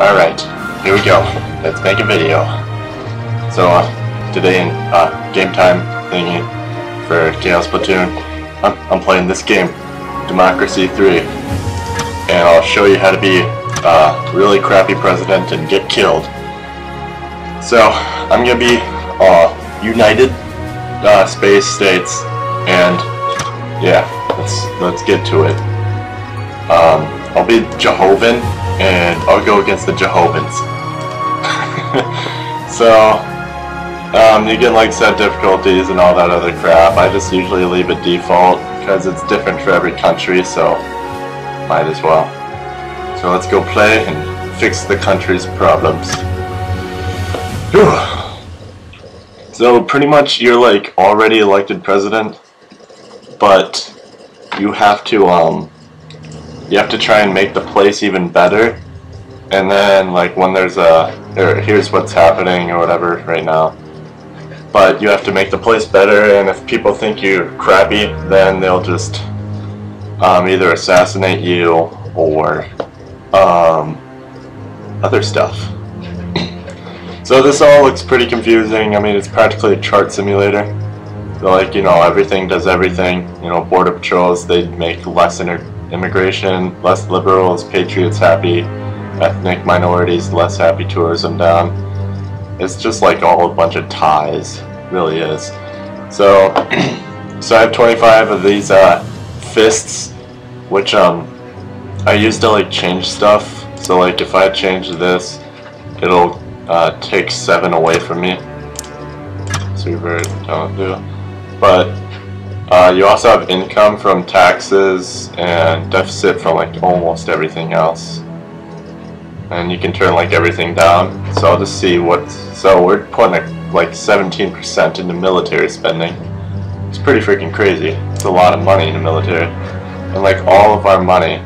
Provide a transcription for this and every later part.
Alright, here we go. Let's make a video. So, uh, today in uh, game time thingy for Chaos Platoon, I'm, I'm playing this game, Democracy 3. And I'll show you how to be a really crappy president and get killed. So, I'm gonna be uh, United uh, Space States, and yeah, let's let's get to it. Um, I'll be Jehovan, and I'll go against the Jehovans. so, um, you can like set difficulties and all that other crap. I just usually leave it default because it's different for every country, so might as well. So let's go play and fix the country's problems. Whew. So pretty much you're like already elected president, but you have to um you have to try and make the place even better. And then, like, when there's a, or here's what's happening or whatever right now. But you have to make the place better, and if people think you're crappy, then they'll just um, either assassinate you or um, other stuff. so this all looks pretty confusing. I mean, it's practically a chart simulator. So, like, you know, everything does everything. You know, border patrols, they make less inter immigration, less liberals, patriots happy, ethnic minorities less happy, tourism down. It's just like a bunch of ties, really is. So, so I have 25 of these uh, fists, which um, I use to like change stuff. So like if I change this, it'll uh, take seven away from me. Super don't do. But uh, you also have income from taxes and deficit from like almost everything else. And you can turn like everything down. So I'll just see what. So we're putting like 17% into military spending. It's pretty freaking crazy. It's a lot of money in the military. And like all of our money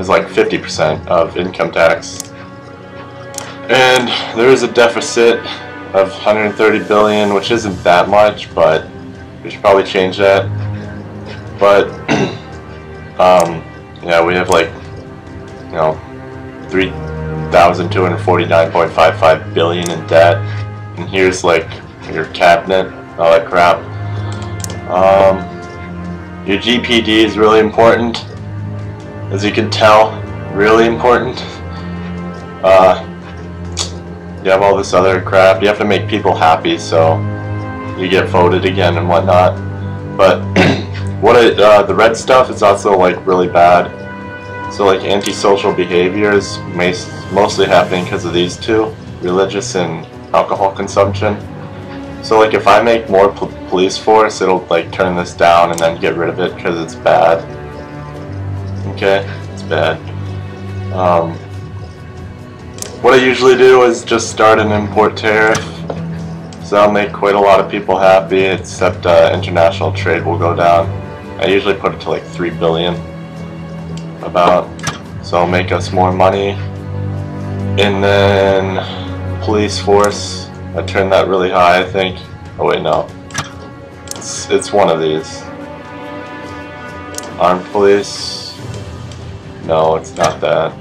is like 50% of income tax. And there is a deficit of 130 billion, which isn't that much, but we should probably change that. But, um, yeah, we have like, you know, 3,249.55 billion in debt. And here's like your cabinet, all that crap. Um, your GPD is really important. As you can tell, really important. Uh, you have all this other crap. You have to make people happy, so you get voted again and whatnot. But what it, uh, the red stuff is also like really bad. So like antisocial behavior is mostly happening because of these two, religious and alcohol consumption. So like if I make more po police force, it'll like turn this down and then get rid of it because it's bad. Okay, it's bad. Um, what I usually do is just start an import tariff so that'll make quite a lot of people happy, except uh, international trade will go down. I usually put it to like 3 billion, about, so it'll make us more money. And then police force, I turned that really high, I think. Oh wait, no. It's, it's one of these. Armed police, no, it's not that.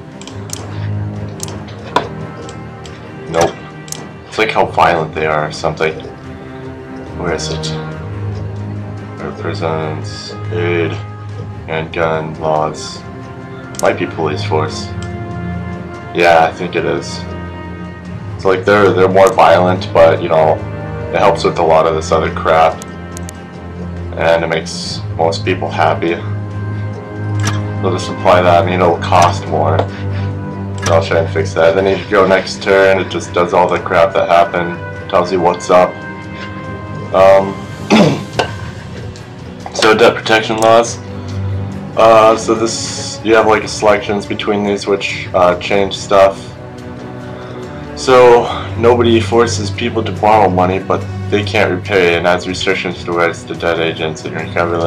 It's like how violent they are or something. Where is it? Represents aid and gun laws. Might be police force. Yeah, I think it is. It's like they're they're more violent, but you know, it helps with a lot of this other crap. And it makes most people happy. They'll just apply that, I mean it'll cost more. I'll try and fix that. Then you go next turn, it just does all the crap that happened, tells you what's up. Um, so debt protection laws. Uh, so this, you have like selections between these which uh, change stuff. So nobody forces people to borrow money, but they can't repay and adds restrictions to rights to debt agents and recovery.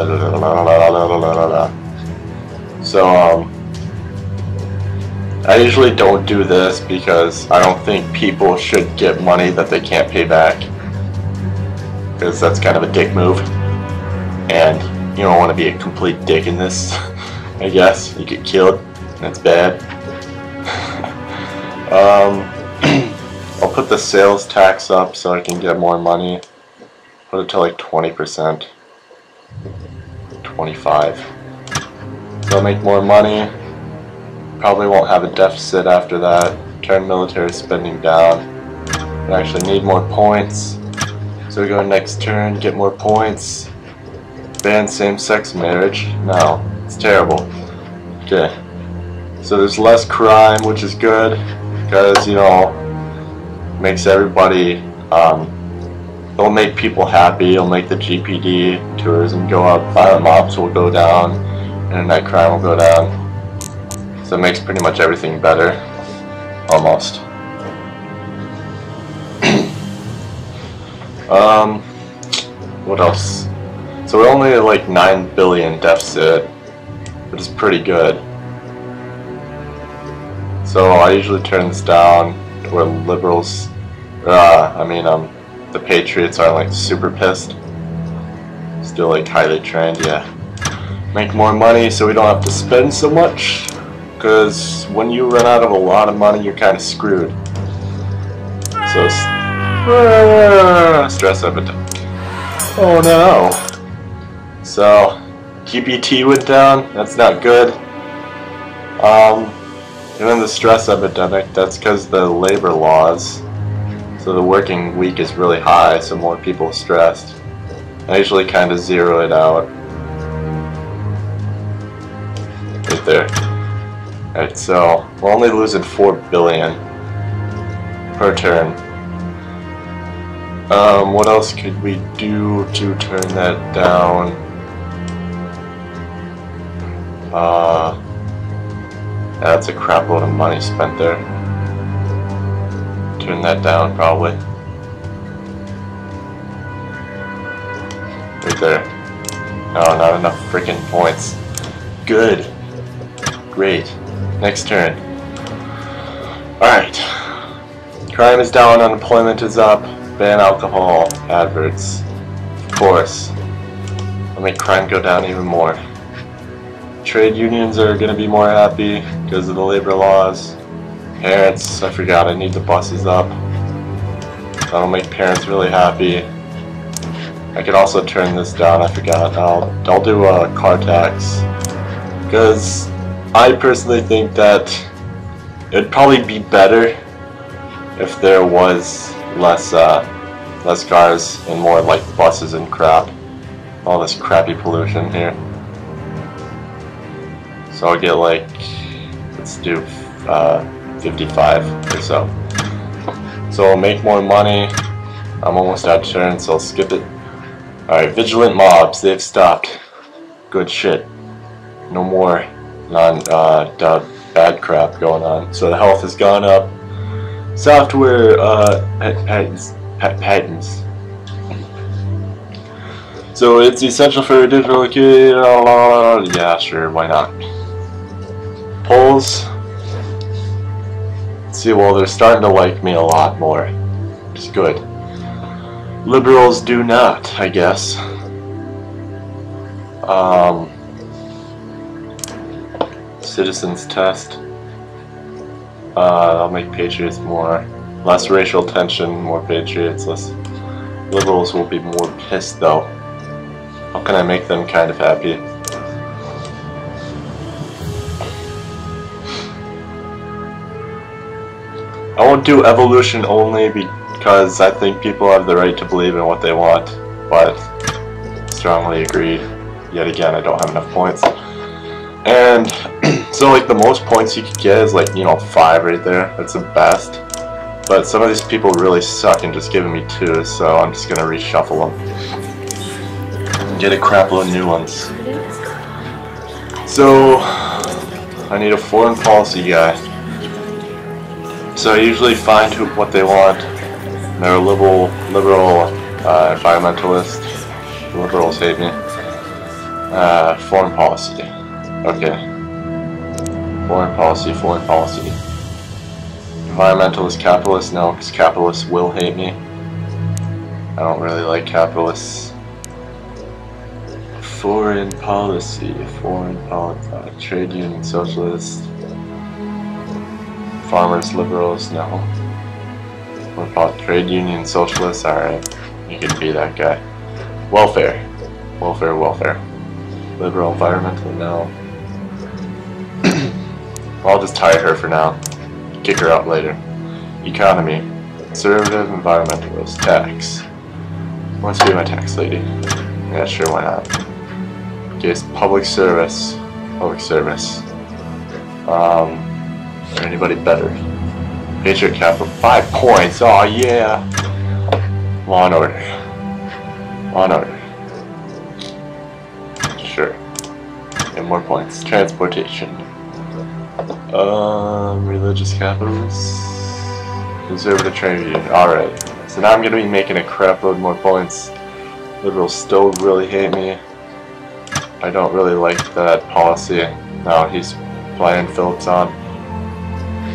So um, I usually don't do this because I don't think people should get money that they can't pay back. Because that's kind of a dick move. And you don't want to be a complete dick in this, I guess. You get killed, that's bad. Um, I'll put the sales tax up so I can get more money. Put it to like 20%. 25. So I'll make more money. Probably won't have a deficit after that. Turn military spending down. I actually need more points. So we go next turn, get more points. Ban same-sex marriage. No, it's terrible. Okay. So there's less crime, which is good, because, you know, makes everybody, um, it'll make people happy, it'll make the GPD, tourism go up, violent mobs will go down, internet crime will go down. So it makes pretty much everything better. Almost. um, what else? So we're only at like 9 billion deficit, which is pretty good. So I usually turn this down where liberals, uh, I mean, um, the patriots are like super pissed. Still like highly trained, yeah. Make more money so we don't have to spend so much. Because when you run out of a lot of money, you're kind of screwed. So, uh, stress epidemic. Oh no. So, GDP went down. That's not good. Um, and then the stress epidemic, that's because the labor laws. So the working week is really high, so more people are stressed. I usually kind of zero it out. Right there. Alright, so we're only losing 4 billion per turn. Um, what else could we do to turn that down? Uh, that's a crap load of money spent there. Turn that down, probably. Right there. No, not enough freaking points. Good. Great. Next turn. Alright. Crime is down, unemployment is up, ban alcohol, adverts. Of course. I'll make crime go down even more. Trade unions are going to be more happy because of the labor laws. Parents, I forgot, I need the buses up. That'll make parents really happy. I could also turn this down, I forgot. I'll, I'll do a car tax. Because I personally think that it'd probably be better if there was less, uh, less cars and more like buses and crap. All this crappy pollution here. So I'll get like, let's do uh, 55 or so. So I'll make more money. I'm almost out of turn, so I'll skip it. Alright, vigilant mobs, they've stopped. Good shit. No more non uh, bad crap going on. So the health has gone up. Software uh, patents, patents so it's essential for a digital. Yeah, sure, why not? polls. See, well, they're starting to like me a lot more, It's good. Liberals do not, I guess. Um, citizens test. Uh, I'll make patriots more. Less racial tension, more patriots, less... Liberals will be more pissed, though. How can I make them kind of happy? I won't do evolution only because I think people have the right to believe in what they want, but strongly agreed. Yet again, I don't have enough points. And so like the most points you could get is like, you know, five right there. That's the best. But some of these people really suck and just giving me two, so I'm just gonna reshuffle them. Get a crap load of new ones. So, I need a foreign policy guy. So I usually find who, what they want. They're a liberal, liberal uh, environmentalist. Liberals hate me. Uh, foreign policy. Okay. Foreign policy, foreign policy. Environmentalist, capitalist? No, because capitalists will hate me. I don't really like capitalists. Foreign policy, foreign policy, uh, trade union, socialist farmers, liberals, no. What about trade union socialists? Alright, you can be that guy. Welfare. Welfare, welfare. Liberal, environmental, no. I'll just tie her for now. Kick her out later. Economy. Conservative, environmentalist, tax. Wants to be my tax lady. Yeah, sure, why not? Okay, public service. Public service. Um, or anybody better? Patriot capital. Five points. Oh yeah. Law and order. Law and order. Sure. And more points. Transportation. Um, religious capitals. Conservative union. Alright. So now I'm gonna be making a crap load more points. Liberals still really hate me. I don't really like that policy. Now he's playing Phillips on.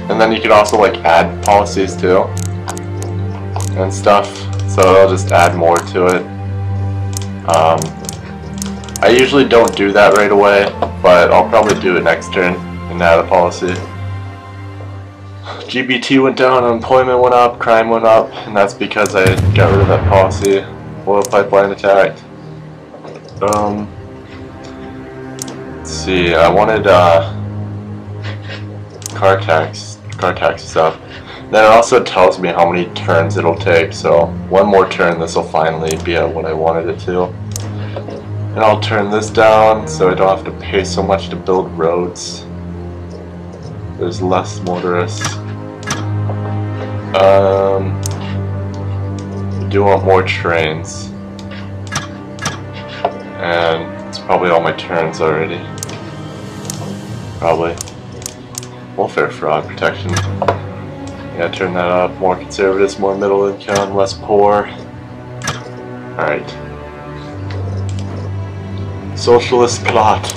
And then you can also like add policies too. And stuff. So I'll just add more to it. Um, I usually don't do that right away, but I'll probably do it next turn and add a policy. GDP went down, unemployment went up, crime went up, and that's because I got rid of that policy. Oil pipeline attacked. Um, let's see, I wanted uh, car tax, car tax stuff. Then it also tells me how many turns it'll take, so one more turn this will finally be at what I wanted it to. And I'll turn this down so I don't have to pay so much to build roads. There's less motorists. Um, I do want more trains. And it's probably all my turns already. Probably. Welfare fraud protection. Yeah, turn that up. More conservatives, more middle income, less poor. Alright. Socialist plot.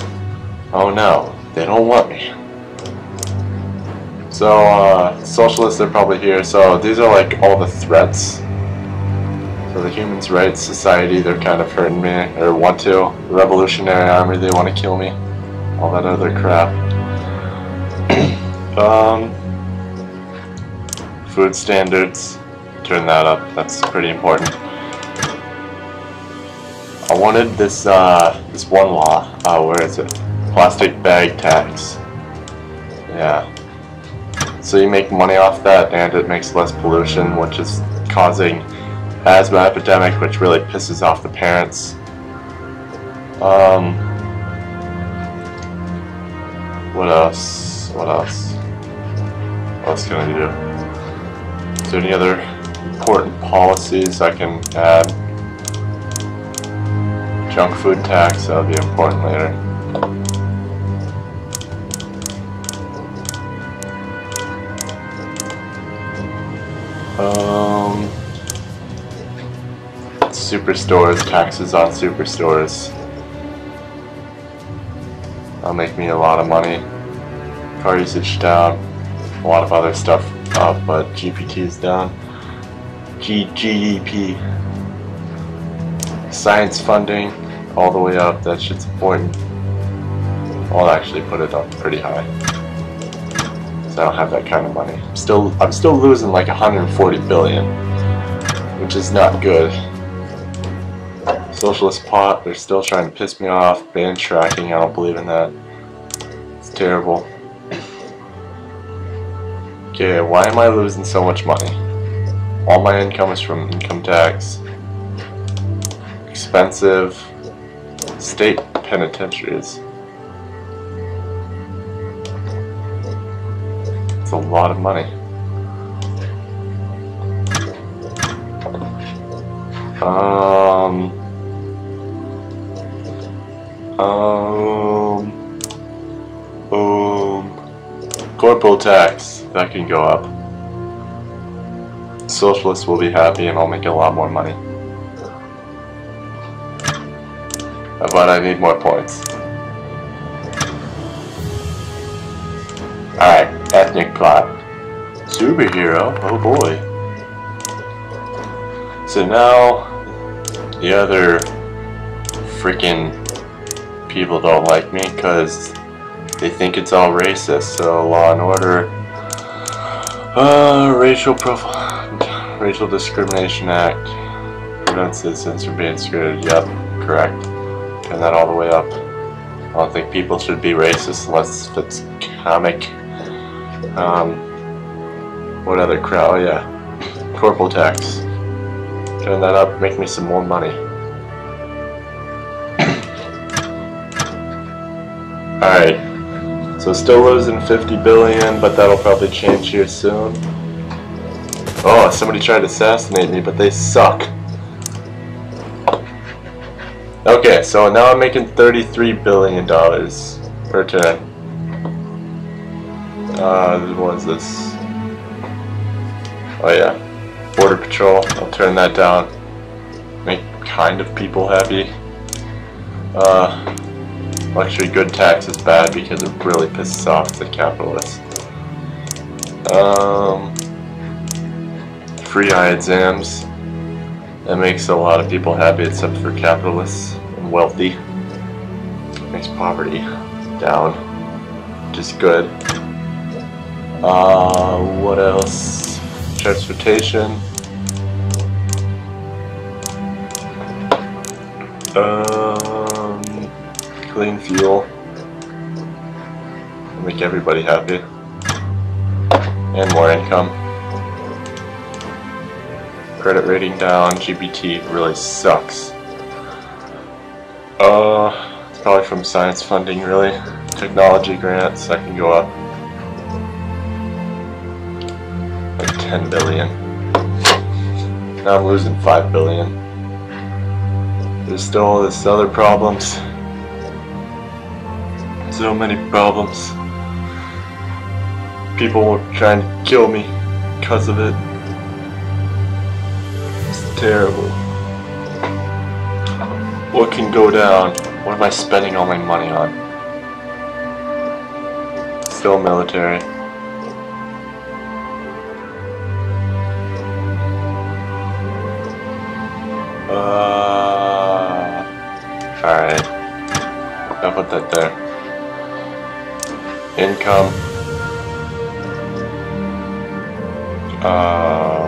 Oh no, they don't want me. So, uh, socialists are probably here. So these are like all the threats. So the Human Rights Society, they're kind of hurting me, or want to. Revolutionary Army, they want to kill me. All that other crap. um, food standards, turn that up. That's pretty important. I wanted this, uh, this one law. Uh, where is it? Plastic bag tax. Yeah. So you make money off that and it makes less pollution, which is causing asthma epidemic, which really pisses off the parents. Um, what else? What else? What else can I do? Is there any other important policies I can add? Junk food tax, that'll be important later. Superstores, taxes on superstores. That'll make me a lot of money. Car usage down. A lot of other stuff up, but GDP is down. G. Science funding, all the way up. That shit's important. I'll actually put it up pretty high. I don't have that kind of money. I'm still I'm still losing like 140 billion, which is not good. Socialist pot, they're still trying to piss me off. Ban tracking, I don't believe in that. It's terrible. Okay, why am I losing so much money? All my income is from income tax. Expensive state penitentiaries. It's a lot of money. Um. Um. Um. Corporal tax. That can go up. Socialists will be happy and I'll make a lot more money. But I need more points. Alright, ethnic plot. Superhero? Oh boy. So now, the other freaking people don't like me because they think it's all racist. So Law and Order, Uh, racial profile, racial discrimination act prevents citizens from being screwed. Yep, correct. Turn that all the way up. I don't think people should be racist unless it's comic. Um, what other crowd? Oh yeah, corporal tax. Turn that up, make me some more money. Alright, so still losing 50 billion, but that'll probably change here soon. Oh, somebody tried to assassinate me, but they suck. Okay, so now I'm making $33 billion per turn. Uh, what is this? Oh yeah, Border Patrol, I'll turn that down. Make kind of people happy. Uh, Luxury good tax is bad because it really pisses off the capitalists. Um, free eye exams. That makes a lot of people happy except for capitalists and wealthy. Makes poverty down, is good. Uh, what else? Transportation. Um, clean fuel. Make everybody happy. And more income. Credit rating down, GDP really sucks. Uh, it's probably from science funding really. Technology grants, that can go up. Like 10 billion. Now I'm losing 5 billion. There's still all this other problems. So many problems. People were trying to kill me because of it It's terrible. What can go down? What am I spending all my money on? Still military. Income. Uh,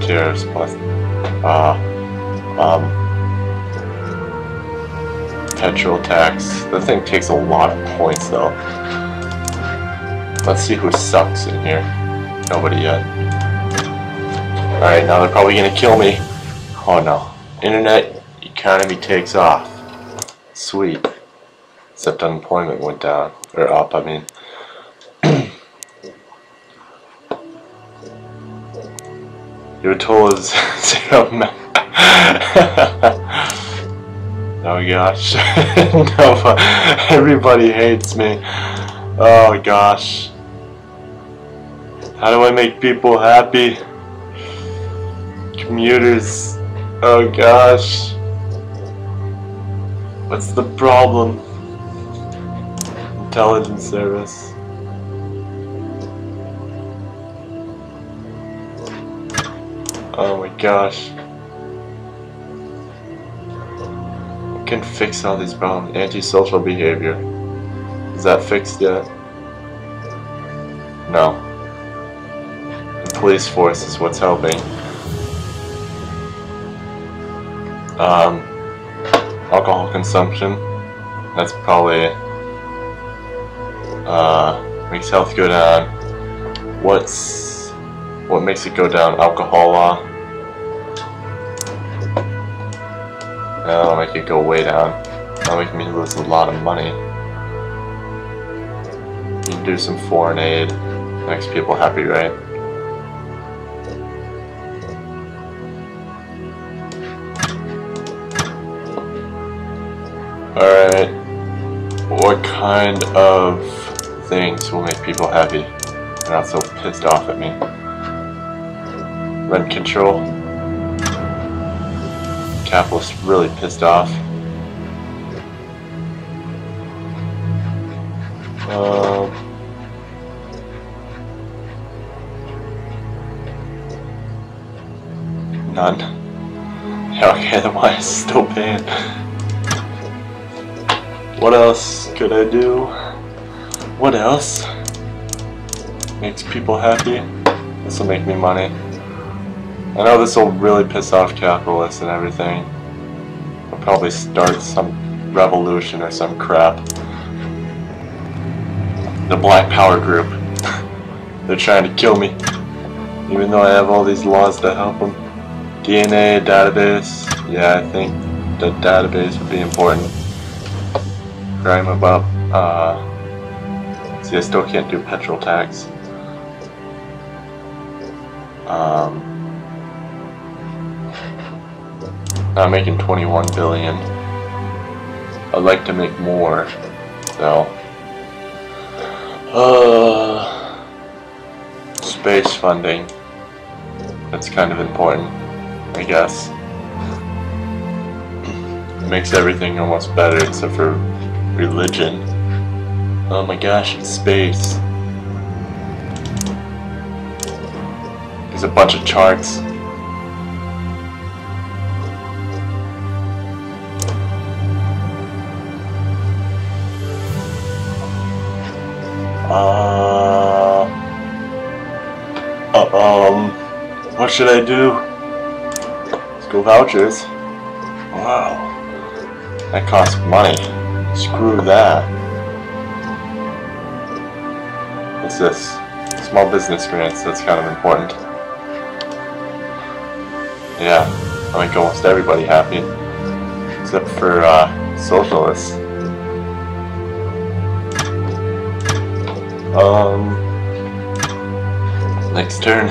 tiers plus uh, um, petrol tax. The thing takes a lot of points though. Let's see who sucks in here. Nobody yet. Alright, now they're probably gonna kill me. Oh no. Internet economy takes off. Sweet. Except unemployment went down. Or up, I mean. Your toll is zero. oh gosh. no, everybody hates me. Oh gosh. How do I make people happy? Commuters. Oh gosh. What's the problem? Intelligence service. Oh my gosh. Can fix all these problems. Antisocial behavior. Is that fixed yet? No. The police force is what's helping. Um, alcohol consumption. That's probably uh, makes health go down. What's what makes it go down? Alcohol law. That'll make it go way down. That'll make me lose a lot of money. You can do some foreign aid. Makes people happy, right? Alright. What kind of things will make people happy? They're not so pissed off at me. Rent control. Capitalists really pissed off. Um, none. Yeah, okay, then why is still paying? What else could I do? What else? makes people happy. This will make me money. I know this will really piss off capitalists and everything. I'll probably start some revolution or some crap. The Black Power Group. They're trying to kill me. Even though I have all these laws to help them. DNA, database. Yeah, I think the database would be important. Crime about, uh, see I still can't do petrol tax. Um, I'm making 21 billion. I'd like to make more, so. Uh, space funding. That's kind of important, I guess. It makes everything almost better except for religion. Oh my gosh, it's space. There's a bunch of charts. Uh, uh, um, what should I do? School vouchers. Wow. That costs money. Screw that. What's this? Small business grants, that's kind of important. Yeah, I make almost everybody happy. Except for, uh, socialists. Um, next turn.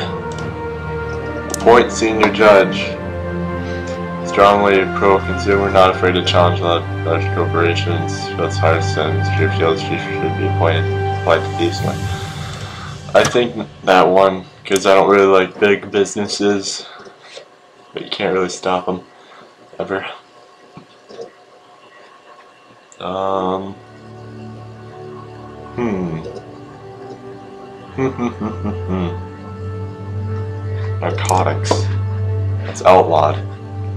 Appoint senior judge. Strongly pro-consumer, not afraid to challenge large corporations. Feels harsh and feels she should be appointed applied to. I think that one, because I don't really like big businesses, but you can't really stop them, ever. Um, hmm. Narcotics. That's outlawed.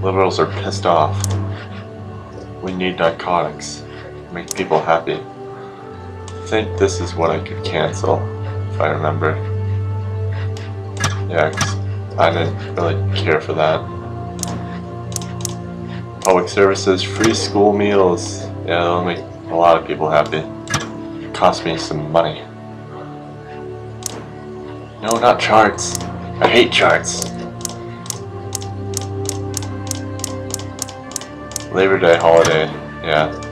Liberals are pissed off. We need narcotics. Make people happy. I think this is what I could cancel, if I remember. Yeah, I didn't really care for that. Public services, free school meals. Yeah, that'll make a lot of people happy. It cost me some money. No, not charts. I hate charts. Labor Day holiday, yeah.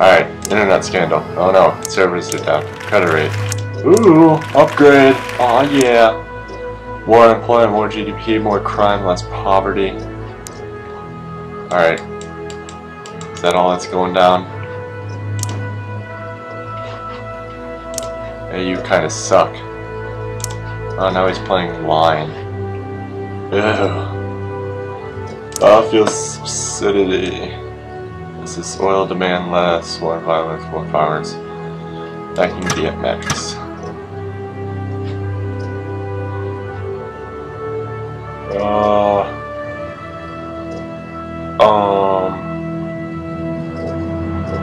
Alright, internet scandal. Oh no, servers are down. Credit rate. Ooh, upgrade. Aw oh, yeah. More employment, more GDP, more crime, less poverty. Alright. Is that all that's going down? Hey, you kinda suck. Oh, now he's playing line. Ew. Biofuel This oil demand less, more violence, more farmers. That can be at max. Uh, um,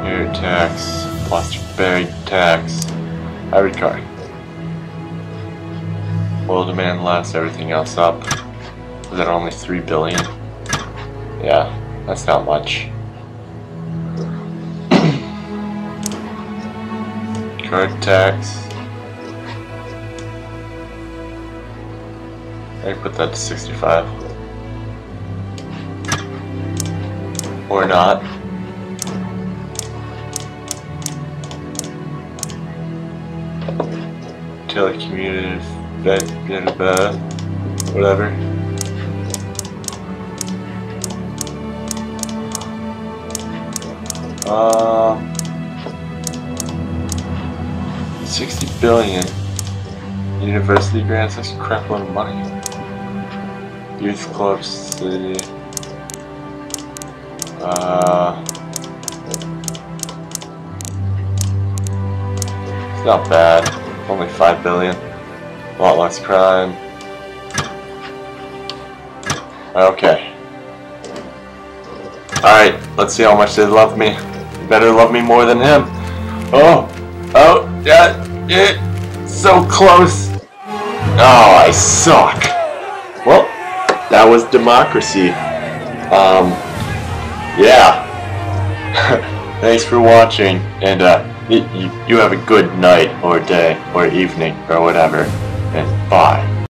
air tax, plastic bag tax, every card. Oil demand less, everything else up. Is that only 3 billion? Yeah, that's not much. Card tax. I put that to 65. Or not. Telecommunicative, whatever. Uh, 60 billion. University grants, that's a crap load of money. Youth clubs, city. Uh, it's not bad. Only 5 billion. A lot less crime. Okay. Alright, let's see how much they love me. better love me more than him. Oh, oh, yeah, yeah, so close. Oh, I suck. Well, that was democracy. Um, yeah. Thanks for watching, and uh, you, you have a good night, or day, or evening, or whatever, and bye.